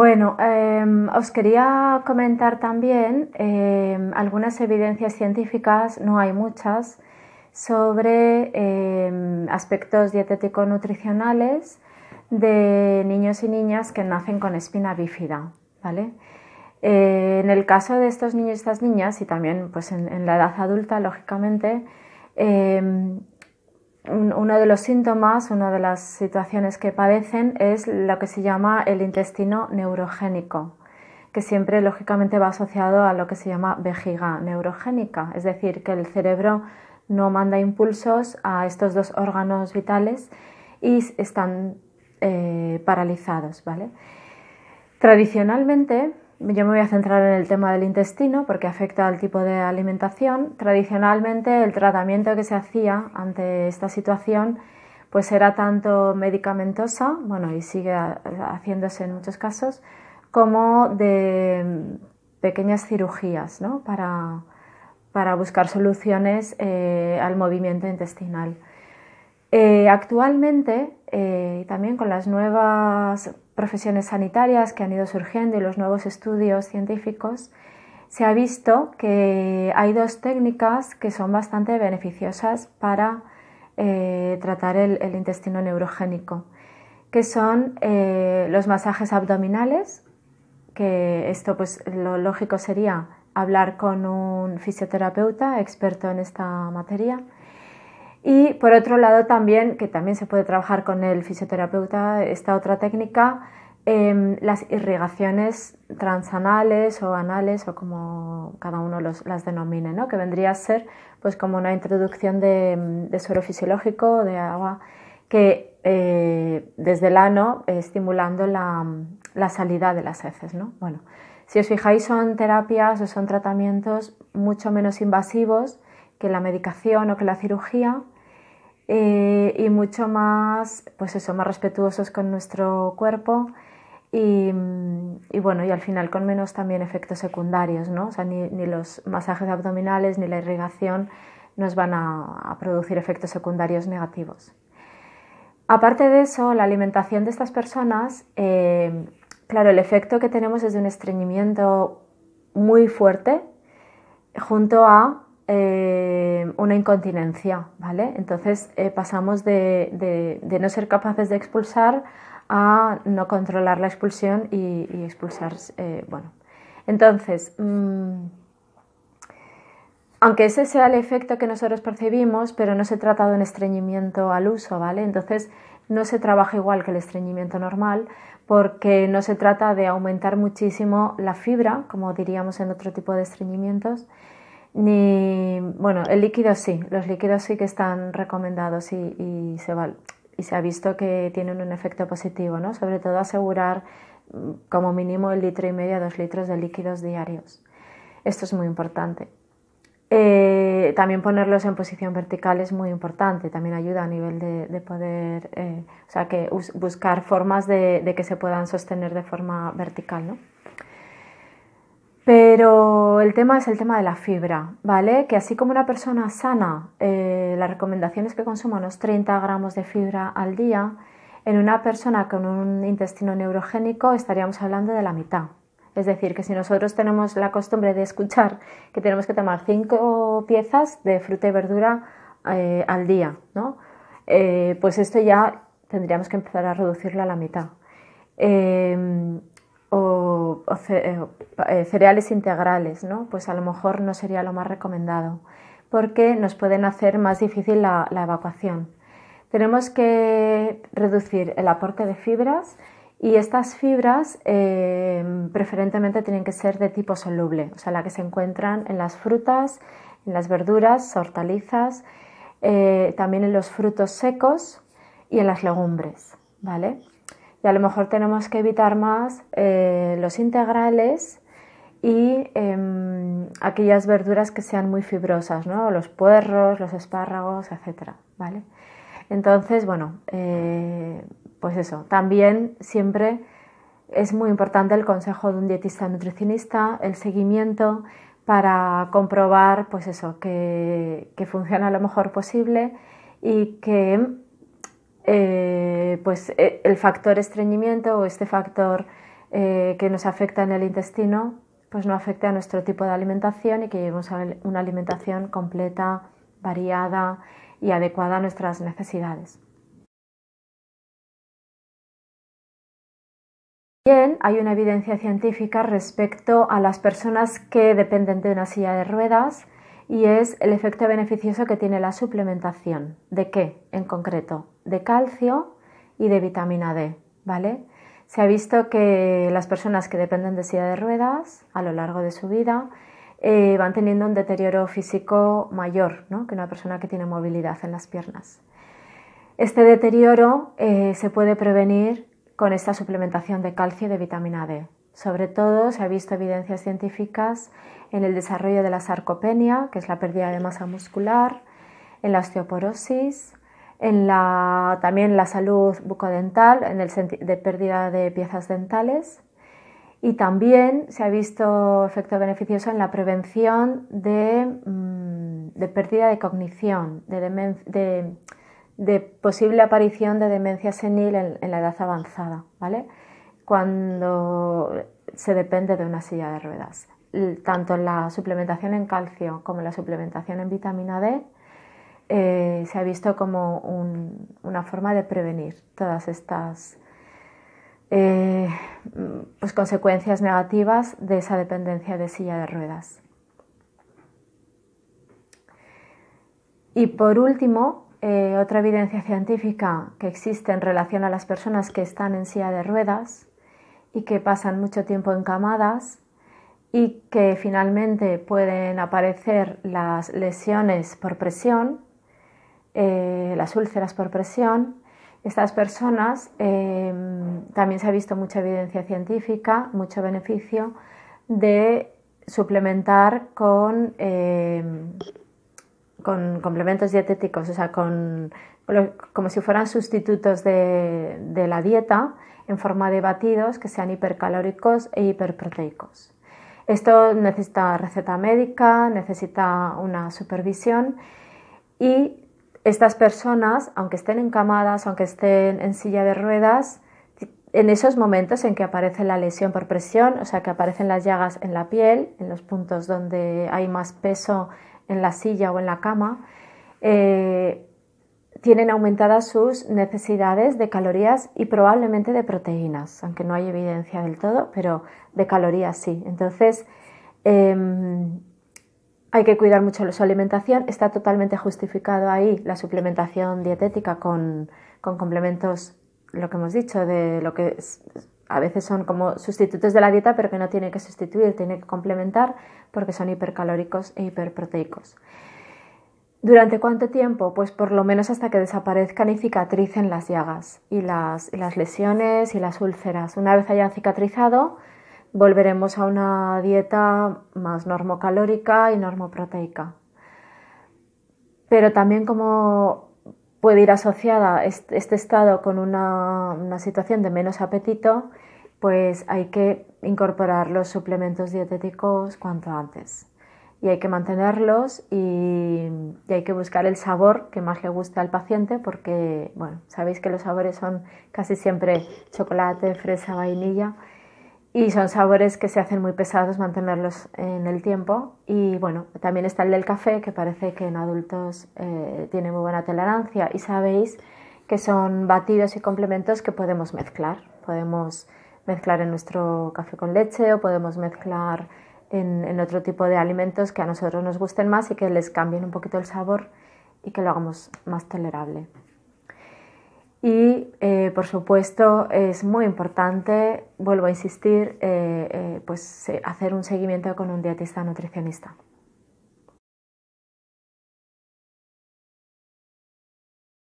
Bueno, em, os quería comentar también em, algunas evidencias científicas, no hay muchas, sobre em, aspectos dietético-nutricionales de niños y niñas que nacen con espina bífida. ¿vale? Eh, en el caso de estos niños y estas niñas, y también pues, en, la edad adulta, lógicamente, uno de los síntomas, una de las situaciones que padecen es lo que se llama el intestino neurogénico, que siempre lógicamente va asociado a lo que se llama vejiga neurogénica, es decir, que el cerebro no manda impulsos a estos dos órganos vitales y están eh, paralizados. ¿vale? Tradicionalmente, yo me voy a centrar en el tema del intestino porque afecta al tipo de alimentación. Tradicionalmente el tratamiento que se hacía ante esta situación pues era tanto medicamentosa, bueno, y sigue haciéndose en muchos casos, como de pequeñas cirugías ¿no? para, para, buscar soluciones eh, al movimiento intestinal. Eh, actualmente, eh, también con las nuevas profesiones sanitarias que han ido surgiendo y los nuevos estudios científicos, se ha visto que hay dos técnicas que son bastante beneficiosas para eh, tratar el, intestino neurogénico, que son eh, los masajes abdominales, que esto pues lo lógico sería hablar con un fisioterapeuta experto en esta materia, y por otro lado también, que también se puede trabajar con el fisioterapeuta, esta otra técnica, em, las irrigaciones transanales o anales o como cada uno las denomine, ¿no? que vendría a ser pues como una introducción de, suero fisiológico, de agua, que eh, desde el ano eh, estimulando la, la, salida de las heces. ¿no? Bueno, si os fijáis son terapias o son tratamientos mucho menos invasivos que la medicación o que la cirugía eh, y mucho más, pues eso, más respetuosos con nuestro cuerpo y, bueno, y al final con menos también efectos secundarios, ¿no? O sea, ni, los masajes abdominales ni la irrigación nos van a, producir efectos secundarios negativos. Aparte de eso, la alimentación de estas personas, eh, claro, el efecto que tenemos es de un estreñimiento muy fuerte junto a eh, una incontinencia, ¿vale? Entonces eh, pasamos de, no ser capaces de expulsar a no controlar la expulsión y, expulsar, eh, bueno. Entonces, mm, aunque ese sea el efecto que nosotros percibimos, pero no se trata de un estreñimiento al uso, ¿vale? Entonces no se trabaja igual que el estreñimiento normal porque no se trata de aumentar muchísimo la fibra, como diríamos en otro tipo de estreñimientos, bueno, el líquido sí, los líquidos sí que están recomendados y, se, y se ha visto que tienen un efecto positivo, ¿no? Sobre todo asegurar mm, como mínimo el litro y medio a dos litros de líquidos diarios. Esto es muy importante. Eh, también ponerlos en posición vertical es muy importante, también ayuda a nivel de, poder, eh, o sea, que buscar formas de, de, que se puedan sostener de forma vertical, ¿no? Pero el tema es el tema de la fibra, ¿vale? Que así como una persona sana, eh, la recomendación es que consuma unos 30 gramos de fibra al día, en una persona con un intestino neurogénico estaríamos hablando de la mitad. Es decir, que si nosotros tenemos la costumbre de escuchar que tenemos que tomar 5 piezas de fruta y verdura eh, al día, ¿no? Eh, pues esto ya tendríamos que empezar a reducirlo a la mitad o, eh, eh, cereales integrales, ¿no? pues a lo mejor no sería lo más recomendado porque nos pueden hacer más difícil la, evacuación. Tenemos que reducir el aporte de fibras y estas fibras eh, preferentemente tienen que ser de tipo soluble, o sea, la que se encuentran en las frutas, en las verduras, hortalizas, también en los frutos secos y en las legumbres, ¿vale? Y a lo mejor tenemos que evitar más eh, los integrales y em, aquellas verduras que sean muy fibrosas, ¿no? los puerros, los espárragos, etc. ¿vale? Entonces, bueno, eh, pues eso, también siempre es muy importante el consejo de un dietista nutricionista, el seguimiento para comprobar pues eso, que, que funciona lo mejor posible y que eh, pues eh, el factor estreñimiento o este factor eh, que nos afecta en el intestino, pues no afecte a nuestro tipo de alimentación y que llevemos una alimentación completa, variada y adecuada a nuestras necesidades. También hay una evidencia científica respecto a las personas que dependen de una silla de ruedas y es el efecto beneficioso que tiene la suplementación. ¿De qué en concreto? De calcio y de vitamina D, ¿vale? Se ha visto que las personas que dependen de silla de ruedas a lo largo de su vida eh, van teniendo un deterioro físico mayor que una persona que tiene movilidad en las piernas. Este deterioro eh, se puede prevenir con esta suplementación de calcio y de vitamina D. Sobre todo se ha visto evidencias científicas en el desarrollo de la sarcopenia, que es la pérdida de masa muscular, en la osteoporosis, en la, también la salud bucodental, en el de pérdida de piezas dentales y también se ha visto efecto beneficioso en la prevención de, mm, pérdida de cognición, de, de, posible aparición de demencia senil en, la edad avanzada, ¿vale? Cuando se depende de una silla de ruedas. Tanto la suplementación en calcio como la suplementación en vitamina D eh, se ha visto como una forma de prevenir todas estas eh, pues consecuencias negativas de esa dependencia de silla de ruedas. Y por último, eh, otra evidencia científica que existe en relación a las personas que están en silla de ruedas y que pasan mucho tiempo encamadas y que finalmente pueden aparecer las lesiones por presión, eh, las úlceras por presión, estas personas em, también se ha visto mucha evidencia científica, mucho beneficio de suplementar con, em, con complementos dietéticos, o sea, con, como si fueran sustitutos de, de la dieta en forma de batidos que sean hipercalóricos e hiperproteicos. Esto necesita receta médica, necesita una supervisión y estas personas, aunque estén encamadas, aunque estén en silla de ruedas, en esos momentos en que aparece la lesión por presión, o sea, que aparecen las llagas en la piel, en los puntos donde hay más peso en la silla o en la cama, eh, tienen aumentadas sus necesidades de calorías y probablemente de proteínas, aunque no hay evidencia del todo, pero de calorías sí. Entonces, em, hay que cuidar mucho su alimentación. Está totalmente justificado ahí la suplementación dietética con, complementos, lo que hemos dicho, de lo que a veces son como sustitutos de la dieta, pero que no tiene que sustituir, tiene que complementar porque son hipercalóricos e hiperproteicos. ¿Durante cuánto tiempo? Pues por lo menos hasta que desaparezcan y cicatricen las llagas y las, lesiones y las úlceras. Una vez hayan cicatrizado, volveremos a una dieta más normocalórica y normoproteica. Pero también como puede ir asociada este, estado con una, situación de menos apetito, pues hay que incorporar los suplementos dietéticos cuanto antes. Y hay que mantenerlos y, hay que buscar el sabor que más le guste al paciente porque, bueno, sabéis que los sabores son casi siempre chocolate, fresa, vainilla y son sabores que se hacen muy pesados mantenerlos en el tiempo y bueno también está el del café que parece que en adultos eh, tiene muy buena tolerancia y sabéis que son batidos y complementos que podemos mezclar. Podemos mezclar en nuestro café con leche o podemos mezclar en, otro tipo de alimentos que a nosotros nos gusten más y que les cambien un poquito el sabor y que lo hagamos más tolerable y, eh, por supuesto, es muy importante, vuelvo a insistir, eh, eh, pues, hacer un seguimiento con un dietista nutricionista.